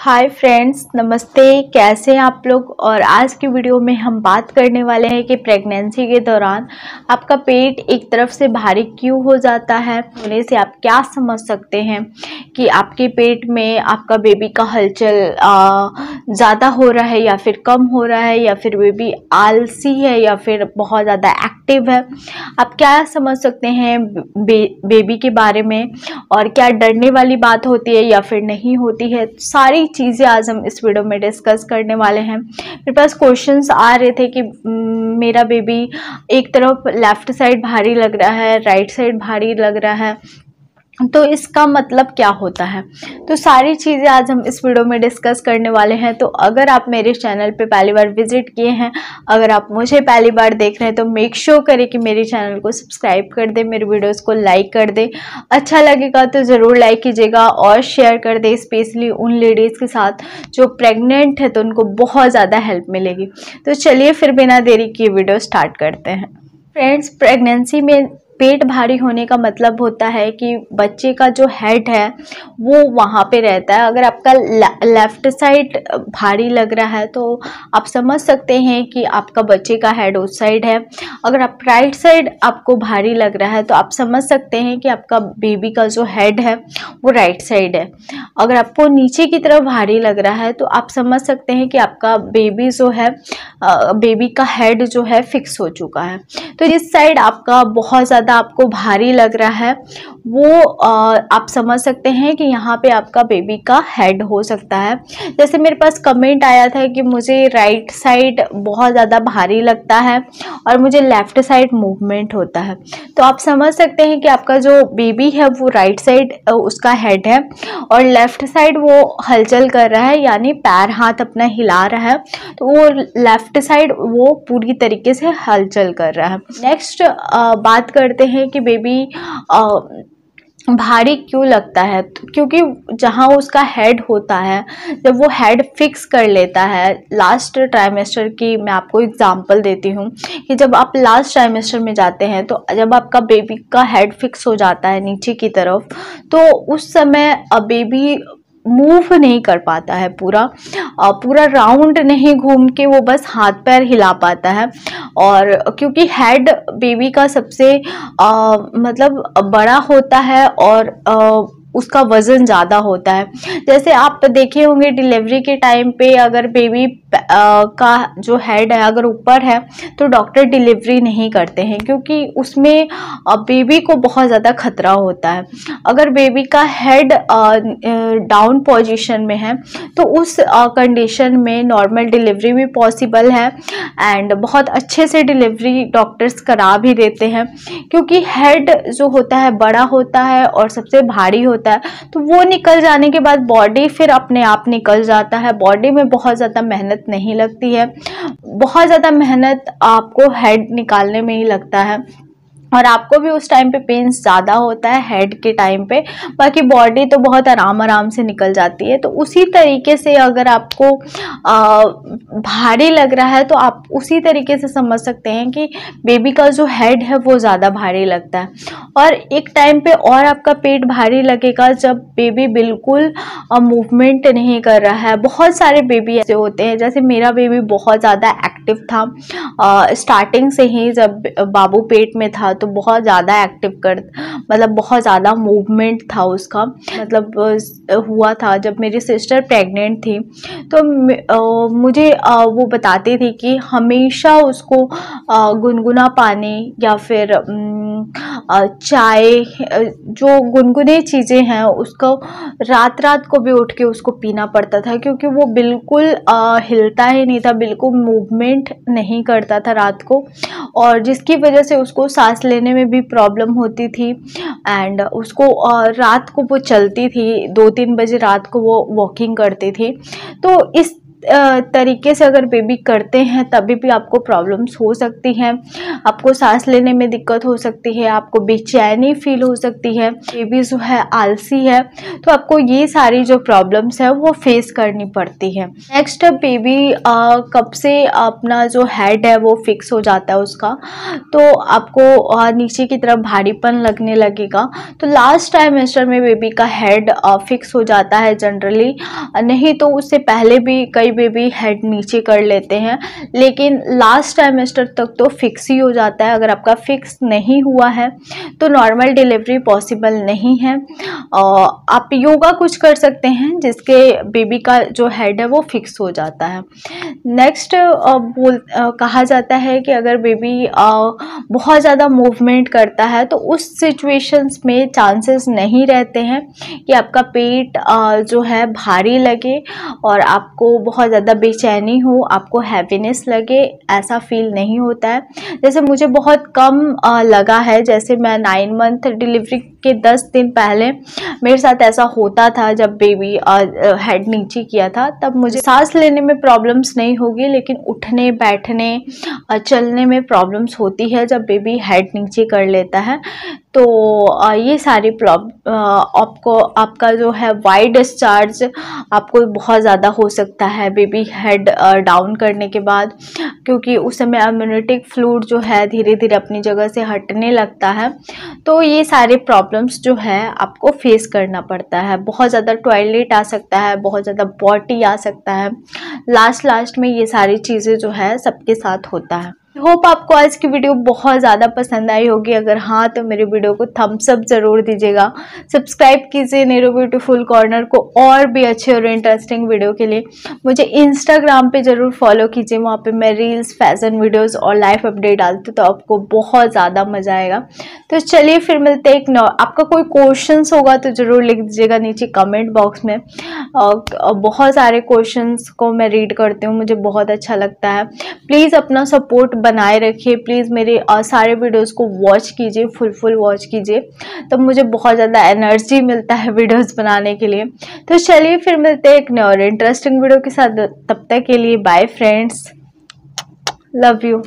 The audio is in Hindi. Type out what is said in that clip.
हाय फ्रेंड्स नमस्ते। कैसे हैं आप लोग? और आज की वीडियो में हम बात करने वाले हैं कि प्रेगनेंसी के दौरान आपका पेट एक तरफ़ से भारी क्यों हो जाता है? होने से आप क्या समझ सकते हैं कि आपके पेट में आपका बेबी का हलचल ज़्यादा हो रहा है या फिर कम हो रहा है या फिर बेबी आलसी है या फिर बहुत ज़्यादा एक्टिव है? आप क्या समझ सकते हैं बे, बेबी के बारे में? और क्या डरने वाली बात होती है या फिर नहीं होती है? सारी चीज़ें आज हम इस वीडियो में डिस्कस करने वाले हैं। मेरे पास क्वेश्चंस आ रहे थे कि मेरा बेबी एक तरफ़ लेफ़्ट साइड भारी लग रहा है राइट साइड भारी लग रहा है। तो इसका मतलब क्या होता है? तो सारी चीज़ें आज हम इस वीडियो में डिस्कस करने वाले हैं। तो अगर आप मेरे चैनल पे पहली बार विज़िट किए हैं, अगर आप मुझे पहली बार देख रहे हैं तो मेक श्योर sure करें कि मेरे चैनल को सब्सक्राइब कर दें, मेरे वीडियोस को लाइक कर दें। अच्छा लगेगा तो ज़रूर लाइक कीजिएगा और शेयर कर दें, स्पेशली उन लेडीज़ के साथ जो प्रेगनेंट है तो उनको बहुत ज़्यादा हेल्प मिलेगी। तो चलिए फिर बिना देरी की वीडियो स्टार्ट करते हैं। फ्रेंड्स, प्रेगनेंसी में पेट भारी होने का मतलब होता है कि बच्चे का जो हेड है, वो वहाँ पे रहता है। अगर आपका लेफ़्ट साइड भारी लग रहा है तो आप समझ सकते हैं कि आपका बच्चे का हेड उस साइड है। अगर आप राइट साइड आपको भारी लग रहा है तो आप समझ सकते हैं कि आपका बेबी का जो हेड है, वो राइट साइड है। अगर आपको नीचे की तरफ़ भारी लग रहा है तो आप समझ सकते हैं कि आपका बेबी जो है बेबी का हेड जो है फिक्स हो चुका है। तो इस साइड आपका बहुत ज़्यादा आपको भारी लग रहा है वो आप समझ सकते हैं कि यहाँ पे आपका बेबी का हेड हो सकता है। जैसे मेरे पास कमेंट आया था कि मुझे राइट साइड बहुत ज़्यादा भारी लगता है और मुझे लेफ़्ट साइड मूवमेंट होता है। तो आप समझ सकते हैं कि आपका जो बेबी है वो राइट साइड उसका हेड है और लेफ़्ट साइड वो हलचल कर रहा है, यानी पैर हाथ अपना हिला रहा है। तो वो लेफ़्ट साइड वो पूरी तरीके से हलचल कर रहा है। नेक्स्ट बात करते हैं कि बेबी भारी क्यों लगता है? क्योंकि जहाँ उसका हेड होता है, जब वो हेड फिक्स कर लेता है लास्ट ट्राइमेस्टर की मैं आपको एग्जांपल देती हूँ कि जब आप लास्ट ट्राइमेस्टर में जाते हैं तो जब आपका बेबी का हेड फिक्स हो जाता है नीचे की तरफ़ तो उस समय बेबी मूव नहीं कर पाता है पूरा। पूरा राउंड नहीं घूम के वो बस हाथ पैर हिला पाता है। और क्योंकि हेड बेबी का सबसे आ, मतलब बड़ा होता है और आ, उसका वज़न ज़्यादा होता है। जैसे आप देखे होंगे डिलीवरी के टाइम पे अगर बेबी का जो हेड है, अगर ऊपर है तो डॉक्टर डिलीवरी नहीं करते हैं, क्योंकि उसमें बेबी को बहुत ज़्यादा खतरा होता है। अगर बेबी का हेड डाउन पोजीशन में है तो उस कंडीशन में नॉर्मल डिलीवरी भी पॉसिबल है एंड बहुत अच्छे से डिलीवरी डॉक्टर्स करा भी देते हैं, क्योंकि हेड जो होता है, बड़ा होता है और सबसे भारी होता होता है। तो वो निकल जाने के बाद बॉडी फिर अपने आप निकल जाता है। बॉडी में बहुत ज़्यादा मेहनत नहीं लगती है। बहुत ज़्यादा मेहनत आपको हेड निकालने में ही लगता है। और आपको भी उस टाइम पे पेन ज़्यादा होता है हेड के टाइम पे बाकी बॉडी तो बहुत आराम आराम से निकल जाती है तो उसी तरीके से अगर आपको आ, भारी लग रहा है तो आप उसी तरीके से समझ सकते हैं कि बेबी का जो हेड है वो ज़्यादा भारी लगता है। और एक टाइम पे और आपका पेट भारी लगेगा जब बेबी बिल्कुल मूवमेंट नहीं कर रहा है। बहुत सारे बेबी ऐसे होते हैं जैसे मेरा बेबी बहुत ज़्यादा एक्टिव था। आ, स्टार्टिंग से ही जब बाबू पेट में था तो बहुत ज़्यादा एक्टिव कर मतलब बहुत ज़्यादा मूवमेंट था उसका। मतलब हुआ था जब मेरी सिस्टर प्रेग्नेंट थी। तो मुझे वो बताती थी कि हमेशा उसको गुनगुना पानी या फिर चाय जो गुनगुने चीज़ें हैं, उसको रात रात को भी उठ के उसको पीना पड़ता था, क्योंकि वो बिल्कुल हिलता ही नहीं था, बिल्कुल मूवमेंट नहीं करता था रात को। और जिसकी वजह से उसको सांस लेने में भी प्रॉब्लम होती थी एंड उसको रात को वो चलती थी दो तीन बजे रात को वो वॉकिंग करती थी। तो इस तरीके से अगर बेबी करते हैं, तभी भी आपको प्रॉब्लम्स हो सकती हैं। आपको सांस लेने में दिक्कत हो सकती है, आपको बेचैनी फील हो सकती है। बेबी जो है, आलसी है तो आपको ये सारी जो प्रॉब्लम्स है, वो फेस करनी पड़ती है। नेक्स्ट बेबी कब से अपना जो हेड है, वो फिक्स हो जाता है उसका तो आपको नीचे की तरफ़ भारीपन लगने लगेगा। तो लास्ट टाइमेस्टर में बेबी का हेड फिक्स हो जाता है जनरली नहीं तो उससे पहले भी कई बेबी हेड नीचे कर लेते हैं। लेकिन लास्ट टाइमेस्टर तक तो फिक्स ही हो जाता है। अगर आपका फिक्स नहीं हुआ है तो नॉर्मल डिलीवरी पॉसिबल नहीं है। आप योगा कुछ कर सकते हैं, जिसके बेबी का जो हेड है वो फिक्स हो जाता है। नेक्स्ट बोल कहा जाता है कि अगर बेबी बहुत ज़्यादा मूवमेंट करता है तो उस सिचुएशंस में चांसेस नहीं रहते हैं कि आपका पेट जो है भारी लगे और आपको बहुत ज़्यादा बेचैनी हो, आपको हैप्पीनेस लगे, ऐसा फील नहीं होता है। जैसे मुझे बहुत कम लगा है, जैसे मैं नाइन मंथ डिलीवरी के दस दिन पहले मेरे साथ ऐसा होता था, जब बेबी हेड नीचे किया था, तब मुझे सांस लेने में प्रॉब्लम्स नहीं होगी, लेकिन उठने, बैठने चलने में प्रॉब्लम्स होती है जब बेबी हेड नीचे कर लेता है। तो ये सारी प्रॉब आपको, आपका जो है वाइड डिस्चार्ज आपको बहुत ज़्यादा हो सकता है बेबी हेड डाउन करने के बाद। क्योंकि उस समय इम्यूनिटिक फ्लूड जो है धीरे धीरे अपनी जगह से हटने लगता है। तो ये सारे प्रॉब्लम्स जो है आपको फेस करना पड़ता है। बहुत ज़्यादा टॉयलेट आ सकता है, बहुत ज़्यादा बॉटी आ सकता है। लास्ट लास्ट में ये सारी चीज़ें जो है सबके साथ होता है। होप आपको आज की वीडियो बहुत ज़्यादा पसंद आई होगी। अगर हाँ तो मेरे वीडियो को थम्स अप ज़रूर दीजिएगा। सब्सक्राइब कीजिए नेरो ब्यूटीफुल कॉर्नर को और भी अच्छे और इंटरेस्टिंग वीडियो के लिए। मुझे इंस्टाग्राम पे ज़रूर फॉलो कीजिए। वहाँ पे मैं रील्स फ़ैशन वीडियोस और लाइफ अपडेट डालती हूँ तो आपको बहुत ज़्यादा मज़ा आएगा। तो चलिए फिर मिलते एक आपका कोई क्वेश्चन होगा तो ज़रूर लिख दीजिएगा नीचे कमेंट बॉक्स में। बहुत सारे क्वेश्चन को मैं रीड करती हूँ, मुझे बहुत अच्छा लगता है। प्लीज़ अपना सपोर्ट बनाए रखिए। प्लीज़ मेरे सारे वीडियोज़ को वॉच कीजिए फुल फुल वॉच कीजिए। तब मुझे बहुत ज़्यादा एनर्जी मिलता है वीडियोज़ बनाने के लिए। तो चलिए फिर मिलते हैं एक नए और इंटरेस्टिंग वीडियो के साथ। तब तक के लिए बाय फ्रेंड्स लव यू